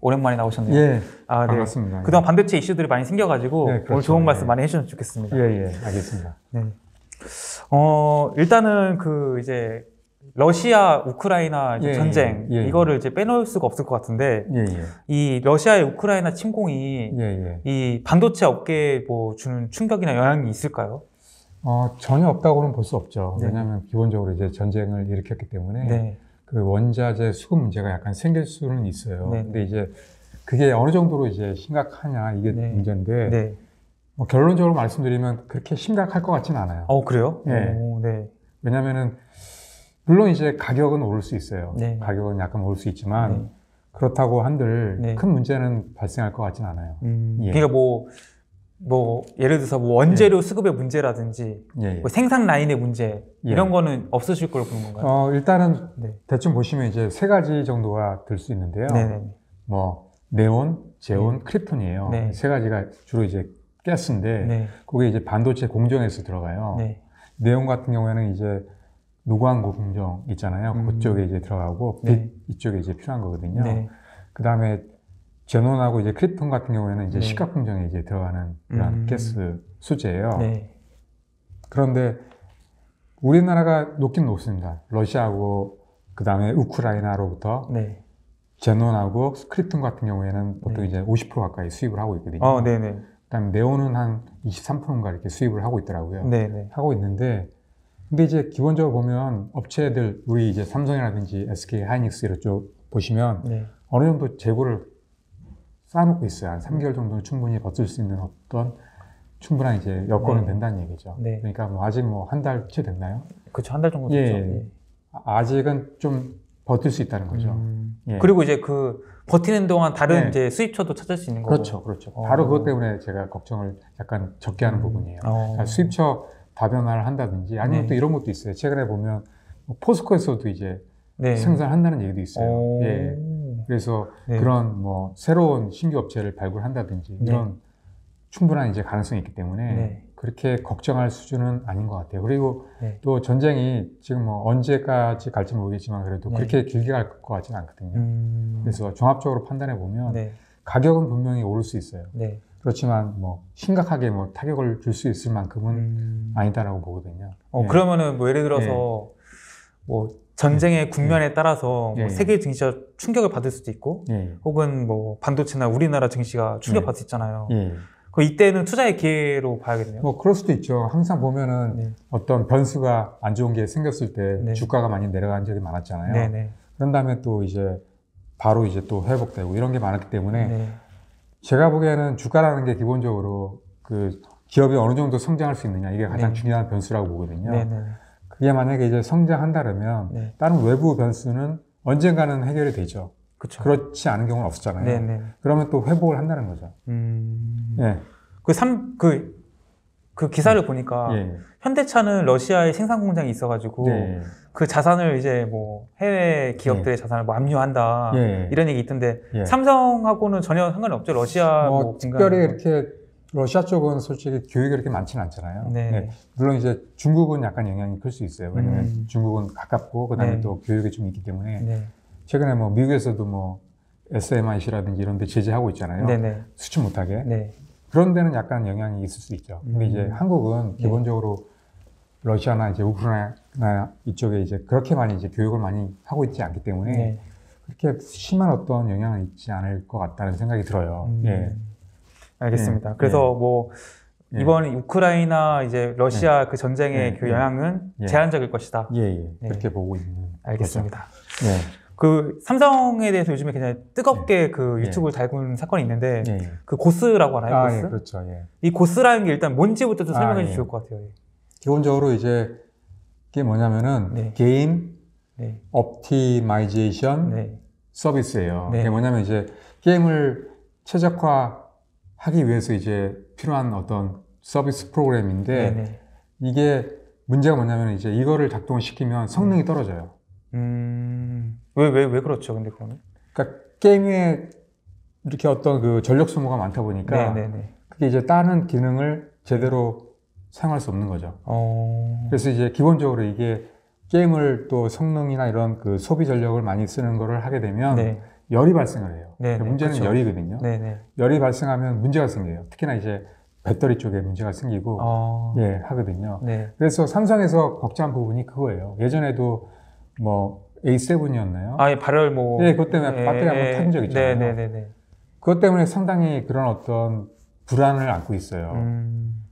오랜만에 나오셨네요. 예, 아, 네. 반갑습니다. 그동안 반도체 이슈들이 많이 생겨가지고 네, 오늘 그렇죠. 좋은 말씀 예. 많이 해주셨으면 좋겠습니다. 예, 예, 알겠습니다. 네. 어, 일단은 그 이제 러시아 우크라이나 예, 전쟁 예, 예. 이거를 이제 빼놓을 수가 없을 것 같은데 예, 예, 이 러시아의 우크라이나 침공이 예, 예. 이 반도체 업계에 뭐 주는 충격이나 영향이 있을까요? 어, 전혀 없다고는 볼 수 없죠. 네. 왜냐하면 기본적으로 이제 전쟁을 일으켰기 때문에 네. 그 원자재 수급 문제가 약간 생길 수는 있어요. 네. 근데 이제 그게 어느 정도로 이제 심각하냐 이게 네. 문제인데 네. 뭐 결론적으로 말씀드리면 그렇게 심각할 것 같지는 않아요. 어 그래요? 네. 오, 네. 왜냐하면은 물론 이제 가격은 오를 수 있어요. 네. 가격은 약간 오를 수 있지만 네. 그렇다고 한들 네. 큰 문제는 발생할 것 같지는 않아요. 음, 예. 그러니까 뭐, 뭐 예를 들어서 뭐 원재료 수급의 문제라든지 예, 예. 뭐 생산 라인의 문제 예. 이런 거는 없으실 걸로 보는 건가요? 어, 일단은 네. 대충 보시면 이제 세 가지 정도가 될수 있는데요. 네네. 뭐 네온, 제온, 크립톤이에요. 네. 세 가지가 주로 이제 가스인데 네. 그게 이제 반도체 공정에서 들어가요. 네. 네온 같은 경우에는 이제 노광고 공정 있잖아요. 음. 그쪽에 이제 들어가고 빛 네. 이쪽에 이제 필요한 거거든요. 네. 그 다음에 제논하고 이제 크립톤 같은 경우에는 이제 네. 시각 공정에 이제 들어가는 그런 음. 가스 수제예요. 네. 그런데 우리나라가 높긴 높습니다. 러시아하고 그 다음에 우크라이나로부터 네. 제논하고 크립톤 같은 경우에는 보통 네. 이제 50% 가까이 수입을 하고 있거든요. 어, 네네. 그다음에 네온은 한 23%인가 이렇게 수입을 하고 있더라고요. 네네. 하고 있는데 근데 이제 기본적으로 보면 업체들 우리 이제 삼성이라든지 SK 하이닉스 이쪽 보시면 네. 어느 정도 재고를 쌓아놓고 있어요. 한 3개월 정도는 충분히 버틸 수 있는 어떤 충분한 이제 여건은 네. 된다는 얘기죠. 네. 그러니까 뭐 아직 뭐 한 달째 됐나요? 그렇죠. 한 달 정도 예. 됐죠. 아- 아직은 좀 버틸 수 있다는 거죠. 음. 예. 그리고 이제 그 버티는 동안 다른 네. 이제 수입처도 찾을 수 있는 거고. 그렇죠, 그렇죠. 어. 바로 그것 때문에 제가 걱정을 약간 적게 하는 음. 부분이에요. 어. 그러니까 수입처 다변화를 한다든지 아니면 네. 또 이런 것도 있어요. 최근에 보면 뭐 포스코에서도 이제 네. 생산한다는 얘기도 있어요. 오. 예. 그래서 네. 그런 뭐 새로운 신규 업체를 발굴한다든지 네. 이런 충분한 이제 가능성이 있기 때문에 네. 그렇게 걱정할 수준은 아닌 것 같아요. 그리고 네. 또 전쟁이 지금 뭐 언제까지 갈지 모르겠지만 그래도 네. 그렇게 길게 갈 것 같지는 않거든요. 음. 그래서 종합적으로 판단해 보면 네. 가격은 분명히 오를 수 있어요. 네. 그렇지만 뭐 심각하게 뭐 타격을 줄 수 있을 만큼은 음. 아니다라고 보거든요. 어, 예. 그러면은 뭐 예를 들어서 뭐 전쟁의 국면에 따라서 예, 뭐 예. 세계 증시가 충격을 받을 수도 있고 예. 혹은 뭐 반도체나 우리나라 증시가 충격 예. 받을 수 있잖아요. 예. 그 이때는 투자의 기회로 봐야겠네요. 뭐 그럴 수도 있죠. 항상 보면은 네. 어떤 변수가 안 좋은 게 생겼을 때 네. 주가가 많이 내려간 적이 많았잖아요. 네네. 그런 다음에 또 이제 바로 이제 또 회복되고 이런 게 많았기 때문에 네. 제가 보기에는 주가라는 게 기본적으로 그 기업이 어느 정도 성장할 수 있느냐 이게 가장 네. 중요한 변수라고 보거든요. 그게 만약에 이제 성장한다면 네. 다른 외부 변수는 언젠가는 해결이 되죠. 그렇죠. 그렇지 않은 경우는 없었잖아요. 네네. 그러면 또 회복을 한다는 거죠. 음. 예. 그 삼, 그, 그 기사를 보니까 예. 현대차는 러시아에 생산 공장이 있어가지고 네. 그 자산을 이제 뭐 해외 기업들의 자산을 뭐 압류한다 예. 이런 얘기 있던데 예. 삼성하고는 전혀 상관이 없죠 러시아 뭐 뭐 특별히. 이렇게 러시아 쪽은 솔직히 교육이 그렇게 많지는 않잖아요. 네. 물론 이제 중국은 약간 영향이 클 수 있어요. 왜냐면 음. 중국은 가깝고 그다음에 네. 또 교육이 좀 있기 때문에 네. 최근에 뭐 미국에서도 뭐 SMIC라든지 이런 데 제재하고 있잖아요. 네네. 수출 못하게. 네. 그런 데는 약간 영향이 있을 수 있죠. 근데 음. 이제 한국은 네. 기본적으로 러시아나 이제 우크라이나 이쪽에 이제 그렇게 많이 이제 교육을 많이 하고 있지 않기 때문에 네. 그렇게 심한 어떤 영향은 있지 않을 것 같다는 생각이 들어요. 음. 예. 알겠습니다. 예. 그래서 뭐 예. 이번 우크라이나 이제 러시아 그 전쟁의 예. 그 예. 영향은 예. 제한적일 것이다. 예, 예. 네. 그렇게 보고 있는. 알겠습니다. 예. 그 삼성에 대해서 요즘에 그냥 뜨겁게 그 예. 유튜브를 달군 사건이 있는데 예. 예. 그 GOS라고 하나요? 아, GOS? 예, 그렇죠. 예. 이 GOS라는 게 일단 뭔지부터 좀 아, 설명해 예. 주실 것 같아요. 기본적으로 이제 이게 뭐냐면은 네. 게임 네. optimization 네. 서비스예요. 네. 이게 뭐냐면 이제 게임을 최적화 하기 위해서 이제 필요한 어떤 서비스 프로그램인데 네. 네. 이게 문제가 뭐냐면 이제 이거를 작동시키면 성능이 떨어져요. 음. 왜왜 왜 그렇죠? 근데 그거는? 그러니까 게임 에 이렇게 어떤 그 전력 소모가 많다 보니까 네, 네, 네. 그게 이제 다른 기능을 제대로 사용할 수 없는 거죠. 어. 그래서 이제 기본적으로 이게 게임을 또 성능이나 이런 그 소비 전력을 많이 쓰는 거를 하게 되면 네. 열이 발생을 해요. 네, 네, 문제는 그렇죠. 열이거든요. 네네. 열이 발생하면 문제가 생겨요. 특히나 이제 배터리 쪽에 문제가 생기고 어. 예 하거든요. 네. 그래서 삼성에서 걱정한 부분이 그거예요. 예전에도 뭐 A7이었나요? 아 예 발열 뭐. 예, 그것 때문에 배터리 한번 터진 적 있잖아요. 네 네 네. 그것 때문에 상당히 그런 어떤 불안을 안고 있어요. 음.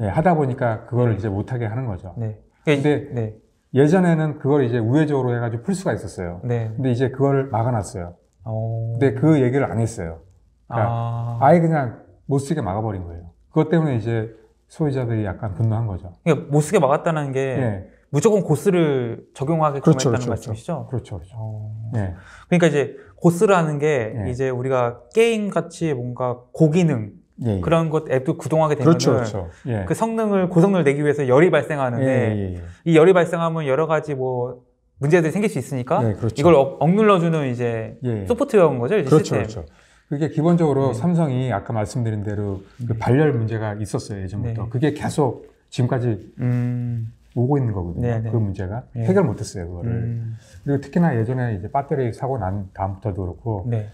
예, 하다 보니까 그걸 이제 못하게 하는 거죠. 네. 근데 네. 예전에는 그걸 이제 우회적으로 해가지고 풀 수가 있었어요. 네. 근데 이제 그걸 막아놨어요. 어. 근데 그 얘기를 안 했어요. 아. 아예 그냥 못 쓰게 막아버린 거예요. 그것 때문에 이제 소비자들이 약간 분노한 거죠. 그러니까 못 쓰게 막았다는 게 예, 무조건 고스를 적용하게끔 그렇죠, 했다는 그렇죠, 말씀이시죠? 그렇죠, 그렇죠. 어. 예, 그러니까 이제 고스라는 게 예. 이제 우리가 게임 같이 뭔가 고기능 예, 예. 그런 것 앱도 구동하게 되면은 그렇죠, 그렇죠. 예. 그 성능을 고성능을 내기 위해서 열이 발생하는데 예, 예, 예. 이 열이 발생하면 여러 가지 뭐 문제들이 생길 수 있으니까 예, 그렇죠. 이걸 억, 억눌러주는 이제 예, 예. 소프트웨어인 거죠, 이제 그렇죠, 시스템. 그렇죠. 그게 기본적으로 네. 삼성이 아까 말씀드린 대로 그 음. 발열 문제가 있었어요 예전부터. 네. 그게 계속 지금까지 음, 오고 있는 거거든요. 네, 네. 그 문제가 네. 해결 못했어요 그거를. 음, 그리고 특히나 예전에 이제 배터리 사고 난 다음부터도 그렇고 네,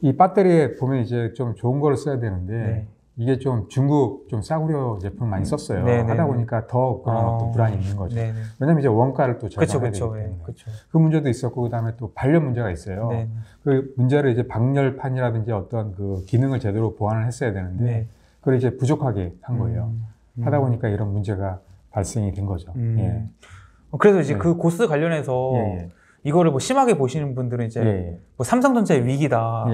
이 배터리에 보면 이제 좀 좋은 거를 써야 되는데 네. 이게 좀 중국 좀 싸구려 제품 많이 썼어요. 네, 네, 하다 네. 보니까 더 그런 어, 어떤 불안이 있는 거죠. 네, 네. 왜냐면 이제 원가를 또 절감해야 되기 예, 때문에 그렇죠. 그 문제도 있었고 그다음에 또 발열 문제가 있어요. 네, 그 문제를 이제 방열판이라든지 어떤 그 기능을 제대로 보완을 했어야 되는데 네. 그걸 이제 부족하게 한 거예요. 음, 음. 하다 보니까 이런 문제가 발생이 된 거죠. 음. 예. 어, 그래서 이제 네. 그 고스 관련해서 예, 이거를 뭐 심하게 보시는 분들은 예. 이제 예, 뭐 삼성전자의 위기다.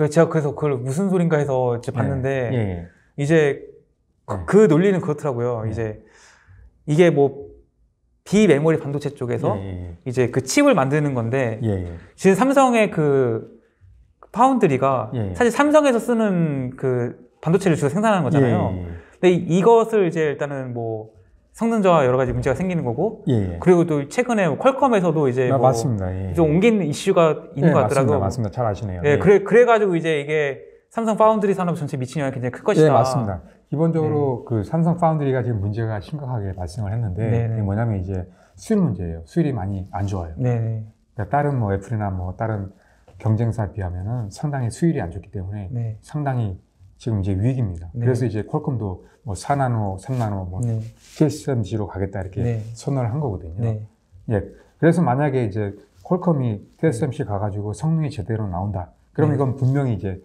예. 예. 그 제가 그래서 그걸 무슨 소린가 해서 이제 봤는데 예, 예. 이제 그, 네. 그 논리는 그렇더라고요. 네. 이제 이게 뭐 비메모리 반도체 쪽에서 예, 이제 그 칩을 만드는 건데 예, 예. 지금 삼성의 그 파운드리가 예, 예. 사실 삼성에서 쓰는 그 반도체를 주로 생산하는 거잖아요. 예, 예. 근데 이- 이것을 이제 일단은 뭐 성능 저하 여러 가지 문제가 생기는 거고 예, 예. 그리고 또 최근에 뭐 퀄컴에서도 이제 아, 뭐 맞습니다. 예. 좀 옮긴 이슈가 있는 예, 것 맞습니다. 같더라고요. 맞습니다. 잘 아시네요. 예, 그래 그래 가지고 이제 이게 삼성 파운드리 산업 전체 미치는 영향이 굉장히 클 것이다. 예, 맞습니다. 기본적으로 그 삼성 파운드리가 지금 문제가 심각하게 발생을 했는데 네, 네. 뭐냐면 이제 수율 문제예요. 수율이 많이 안 좋아요. 네, 그러니까 다른 뭐 애플이나 뭐 다른 경쟁사에 비하면은 상당히 수율이 안 좋기 때문에 네, 상당히 지금 이제 위기입니다. 네. 그래서 이제 퀄컴도 뭐 4나노, 3나노, 뭐 네, TSMC로 가겠다 이렇게 네, 선언을 한 거거든요. 네, 예. 그래서 만약에 이제 퀄컴이 TSMC 가가지고 성능이 제대로 나온다. 그럼 네. 이건 분명히 이제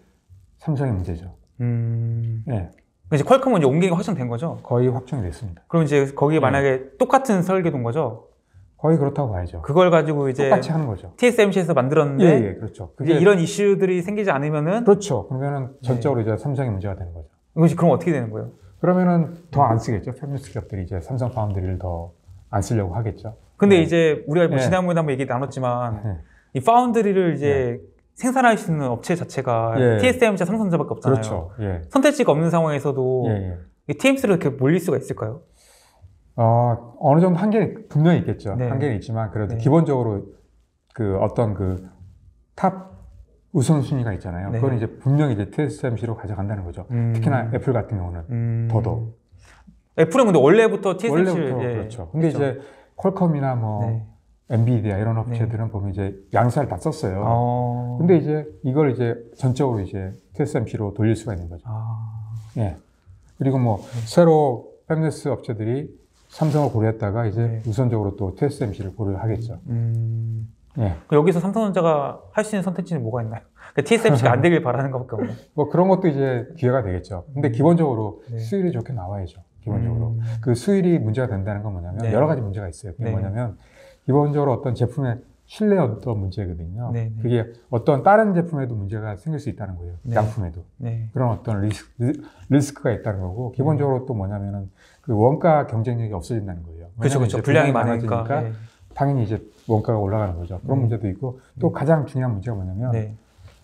삼성의 문제죠. 음, 예. 이제 퀄컴은 이제 옮기는 게 확정된 거죠. 거의 확정이 됐습니다. 그럼 이제 거기에 네. 만약에 똑같은 설계도인 거죠. 거의 그렇다고 봐야죠. 그걸 가지고 이제 똑같이 하는 거죠. TSMC에서 만들었는데 예, 예, 그렇죠. 그게 이런 이슈들이 생기지 않으면은 그렇죠. 그러면은 전적으로 이제 삼성의 문제가 되는 거죠. 이것이 그럼 어떻게 되는 거예요? 그러면은 더 안 쓰겠죠. 팹리스 기업들이 이제 삼성 파운드리를 더 안 쓰려고 하겠죠. 근데 네. 이제 우리가 뭐 네. 지난번에 한번 얘기 나눴지만 네. 이 파운드리를 이제 생산할 수 있는 업체 자체가 예. TSMC, 삼성전자밖에 없잖아요. 그렇죠. 예. 선택지가 없는 상황에서도 예, 예. 이 TSMC로 이렇게 몰릴 수가 있을까요? 어, 어느 정도 한계는 분명히 있겠죠. 네. 한계는 있지만 그래도 네. 기본적으로 그 어떤 그 top 우선순위가 있잖아요. 네. 그건 이제 분명히 이제 TSMC로 가져간다는 거죠. 음. 특히나 애플 같은 경우는 음. 더더욱. 애플은 근데 원래부터 TSMC를 원래부터 예. 그렇죠. 근데 그렇죠. 이제 퀄컴이나 뭐 네. 엔비디아 이런 업체들은 보면 이제 양사를 다 썼어요. 어. 근데 이제 이걸 이제 전적으로 이제 TSMC로 돌릴 수가 있는 거죠. 아. 예. 그리고 뭐 새로 팹리스 업체들이 삼성을 고려했다가 이제 네. 우선적으로 또 TSMC를 고려하겠죠. 음. 예. 여기서 삼성전자가 할 수 있는 선택지는 뭐가 있나요? 그러니까 TSMC가 안 되길 바라는 것밖에 없나요? 뭐 그런 것도 이제 기회가 되겠죠. 근데 기본적으로 네. 수율이 좋게 나와야죠. 기본적으로. 음. 그 수율이 문제가 된다는 건 뭐냐면 네. 여러 가지 문제가 있어요. 그게 네. 뭐냐면 기본적으로 어떤 제품의 신뢰 어떤 문제거든요. 네, 네. 그게 어떤 다른 제품에도 문제가 생길 수 있다는 거예요. 네. 양품에도. 네. 그런 어떤 리스크, 리스크가 있다는 거고 기본적으로 또 뭐냐면은 그 원가 경쟁력이 없어진다는 거예요. 그렇죠, 그렇죠. 분량이. 많아지니까 당연히 이제 원가가 올라가는 거죠. 그런 네. 문제도 있고 또 가장 중요한 문제가 뭐냐면 네. 네.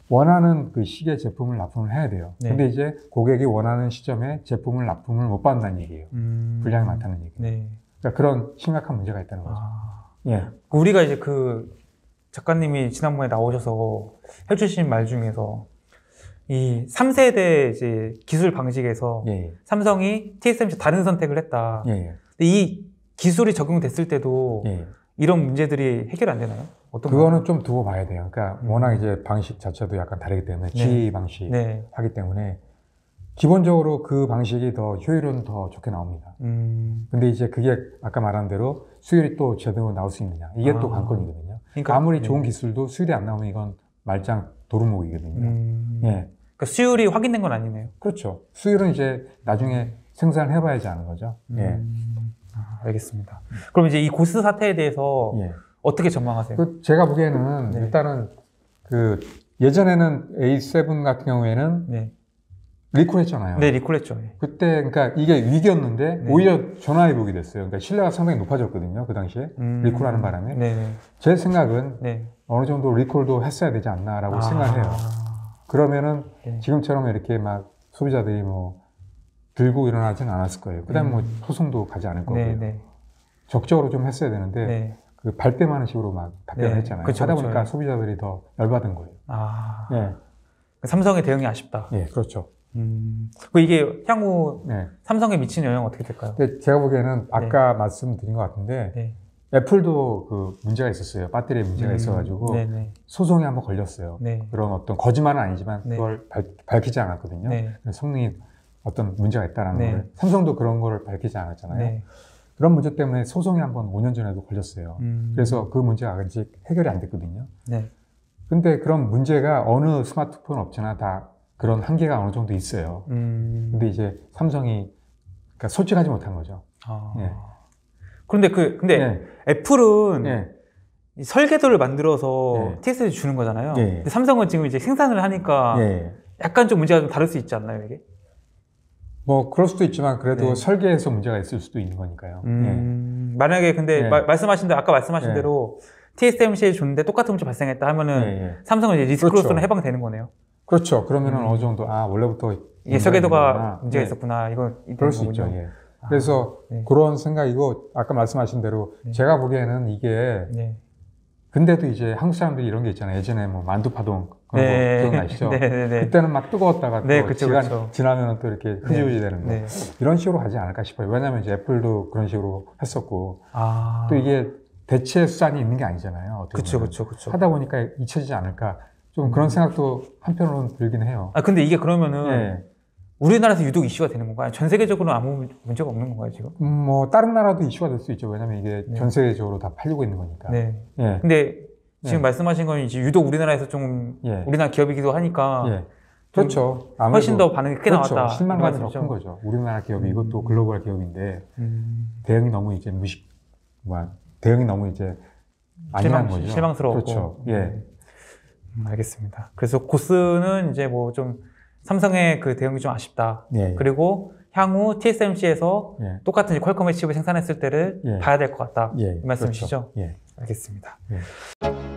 원하는 그 시기에 제품을 납품을 해야 돼요. 네. 근데 이제 고객이 원하는 시점에 제품을 납품을 못 받는다는 얘기예요. 음. 분량이 많다는 얘기. 네. 그러니까 그런 심각한 문제가 있다는 거죠. 아. 예. 우리가 이제 그 작가님이 지난번에 나오셔서 해주신 말 중에서 이 3세대 이제 기술 방식에서 예, 예. 삼성이 TSMC 다른 선택을 했다. 예, 예. 근데 이 기술이 적용됐을 때도 예, 예. 이런 문제들이 해결 안 되나요? 어떤 그거는 좀 두고 봐야 돼요. 그러니까 음. 워낙 이제 방식 자체도 약간 다르기 때문에 네. G 방식 네. 하기 때문에 기본적으로 그 방식이 더 효율은 더 좋게 나옵니다. 음. 근데 이제 그게 아까 말한 대로 수율이 또 제대로 나올 수 있느냐 이게 또 아. 관건이거든요. 그러니까 아무리 네. 좋은 기술도 수율이 안 나오면 이건 말짱 도루묵이거든요. 음. 예, 그러니까 수율이 확인된 건 아니네요. 그렇죠. 수율은 이제 나중에 생산을 해봐야지 아는 거죠. 예, 음. 아, 알겠습니다. 그럼 이제 이 고스 사태에 대해서 예. 어떻게 전망하세요? 그 제가 보기에는 네. 일단은 그 예전에는 A7 같은 경우에는 네. 리콜했잖아요. 네, 리콜했죠. 예. 그때 그러니까 이게 위기였는데 네. 오히려 전화위복이 됐어요. 그러니까 신뢰가 상당히 높아졌거든요. 그 당시에 음. 리콜하는 바람에 네, 네. 제 생각은 네. 어느 정도 리콜도 했어야 되지 않나라고 아. 생각해요. 그러면은 네. 지금처럼 이렇게 막 소비자들이 뭐 들고 일어나지는 않았을 거예요. 그다음에 뭐 음. 소송도 가지 않을 거고요. 네, 네. 적극적으로 좀 했어야 되는데 네. 그 발뺌하는 식으로 막 답변을 네. 했잖아요. 그쵸, 하다 그쵸. 보니까 소비자들이 더 열받은 거예요. 아. 예, 삼성의 대응이 아쉽다. 예, 그렇죠. 음. 그 이게 향후 네. 삼성에 미치는 영향 어떻게 될까요? 근데 제가 보기에는 아까 말씀드린 것 같은데 네. 애플도 그 문제가 있었어요. 배터리에 문제가 음. 있어가지고 네, 네. 소송이 한번 걸렸어요. 네. 그런 어떤 거짓말은 아니지만 네. 그걸 밝, 히지 않았거든요. 네. 성능이 어떤 문제가 있다는 네. 걸 삼성도 그런 걸 밝히지 않았잖아요. 네. 그런 문제 때문에 소송이 한번 5년 전에도 걸렸어요. 음. 그래서 그 문제가 아직 해결이 안 됐거든요. 네. 근데 그런 문제가 어느 스마트폰 업체나 다 그런 한계가 어느 정도 있어요. 음. 근데 이제 삼성이 그러니까 솔직하지 못한 거죠. 아. 예. 그런데 그 근데 예. 애플은 예. 이 설계도를 만들어서 예. TS에 주는 거잖아요. 예. 근데 삼성은 지금 이제 생산을 하니까 예. 약간 좀 문제가 좀 다를 수 있지 않나요, 이게? 뭐 그럴 수도 있지만 그래도 네. 설계에서 문제가 있을 수도 있는 거니까요. 예. 음, 만약에 근데 예. 마- 말씀하신 대로 아까 말씀하신 예. 대로 TSMC에 줬는데 똑같은 문제 발생했다 하면은. 삼성은 이제 리스크로서는 그렇죠. 해방되는 거네요. 그렇죠. 그러면은 음. 어느 정도 아 원래부터 이게 문제가 설계도가 있는구나. 문제가 예. 있었구나. 이거 그럴 수 있죠. 예. 아, 그래서 네. 그런 생각이고 아까 말씀하신 대로 네. 제가 보기에는 이게 네. 근데도 이제 한국 사람들이 이런 게 있잖아요. 예전에 뭐 만두파동 그런 네. 거 기억나시죠? 네, 네, 네. 그때는 막 뜨거웠다가 네, 또 그쵸, 시간 그쵸. 지나면 또 이렇게 흐지부지 되는 거 네. 이런 식으로 가지 않을까 싶어요. 왜냐하면 이제 애플도 그런 식으로 했었고 아. 또 이게 대체 수단이 있는 게 아니잖아요. 보면. 그쵸, 그쵸. 하다 보니까 잊혀지지 않을까 좀 음. 그런 생각도 한편으로는 들긴 해요. 아, 근데 이게 그러면은 예. 우리나라에서 유독 이슈가 되는 건가요? 전 세계적으로는 아무 문제가 없는 건가요, 지금? 음, 뭐 다른 나라도 이슈가 될 수 있죠. 왜냐하면 이게 네. 전 세계적으로 다 팔리고 있는 거니까. 네. 예. 근데 지금 네. 말씀하신 건 이제 유독 우리나라에서 좀 예. 우리나라 기업이기도 하니까 예. 그렇죠. 훨씬 더 반응이 크게 그렇죠. 나왔다. 실망감이 더 큰? 거죠. 우리나라 기업이 음. 이것도 글로벌 기업인데 음, 대응이 너무 이제 무식, 뭐 대응이 너무 이제 실망. 실망스러웠고. 그렇죠. 예. 음, 알겠습니다. 그래서 고스는 이제 뭐 좀 삼성의 그 대응이 좀 아쉽다. 예. 그리고 향후 TSMC에서 예. 똑같은 이제 퀄컴의 칩을 생산했을 때를 예. 봐야 될 것 같다. 예. 이 말씀이시죠? 그렇죠. 예. 알겠습니다. 예.